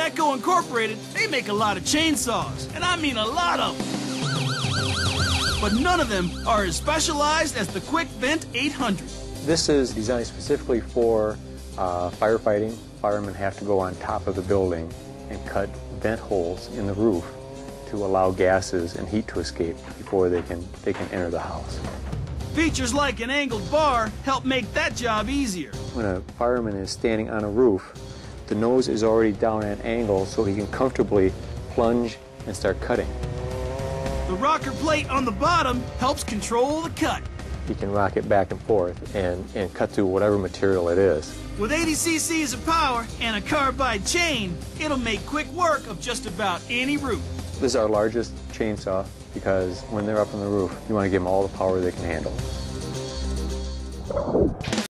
At Echo Incorporated, they make a lot of chainsaws, and I mean a lot of them. But none of them are as specialized as the Quick Vent 800. This is designed specifically for uh, firefighting. Firemen have to go on top of the building and cut vent holes in the roof to allow gases and heat to escape before they can, they can enter the house. Features like an angled bar help make that job easier. When a fireman is standing on a roof, the nose is already down at an angle so he can comfortably plunge and start cutting. The rocker plate on the bottom helps control the cut. He can rock it back and forth and, and cut through whatever material it is. With 80 cc's of power and a carbide chain, it'll make quick work of just about any roof. This is our largest chainsaw because when they're up on the roof, you want to give them all the power they can handle.